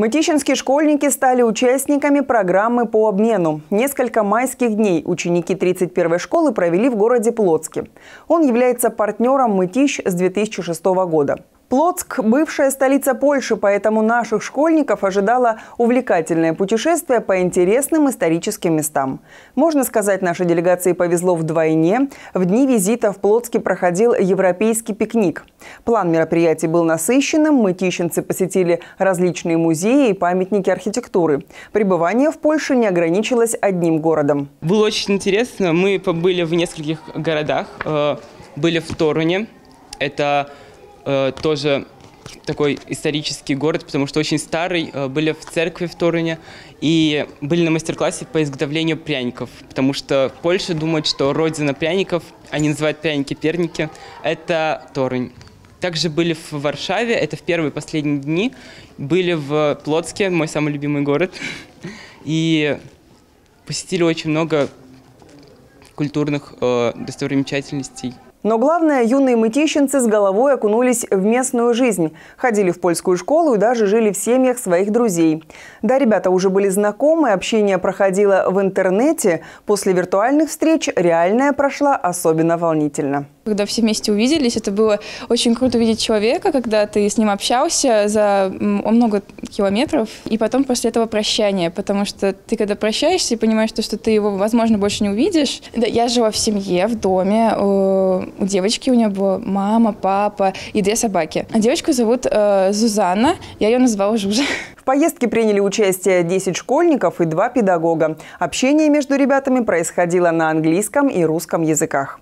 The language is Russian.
Мытищинские школьники стали участниками программы по обмену. Несколько майских дней ученики 31-й школы провели в городе Плотске. Он является партнером Мытищ с 2006 года. Плотск – бывшая столица Польши, поэтому наших школьников ожидало увлекательное путешествие по интересным историческим местам. Можно сказать, нашей делегации повезло вдвойне. В дни визита в Плотске проходил европейский пикник. План мероприятий был насыщенным. Мытищенцы посетили различные музеи и памятники архитектуры. Пребывание в Польше не ограничилось одним городом. Было очень интересно. Мы побыли в нескольких городах. Э, были в Торуне. Это э, тоже такой исторический город, потому что очень старый. Э, были в церкви в Торуне и были на мастер-классе по изготовлению пряников, потому что Польша думает, что родина пряников, они называют пряники перники, это Торунь. Также были в Варшаве, это в первые последние дни. Были в Плотске, мой самый любимый город. И посетили очень много культурных э, достопримечательностей. Но главное, юные мытищенцы с головой окунулись в местную жизнь. Ходили в польскую школу и даже жили в семьях своих друзей. Да, ребята уже были знакомы, общение проходило в интернете. После виртуальных встреч реальная прошла особенно волнительно. Когда все вместе увиделись, это было очень круто видеть человека, когда ты с ним общался за много километров, и потом после этого прощание, потому что ты когда прощаешься и понимаешь, что ты его, возможно, больше не увидишь. Да, я жила в семье, в доме, у девочки у нее была мама, папа и две собаки. А девочку зовут э, Зузанна, я ее назвала Жужа. В поездке приняли участие 10 школьников и два педагога. Общение между ребятами происходило на английском и русском языках.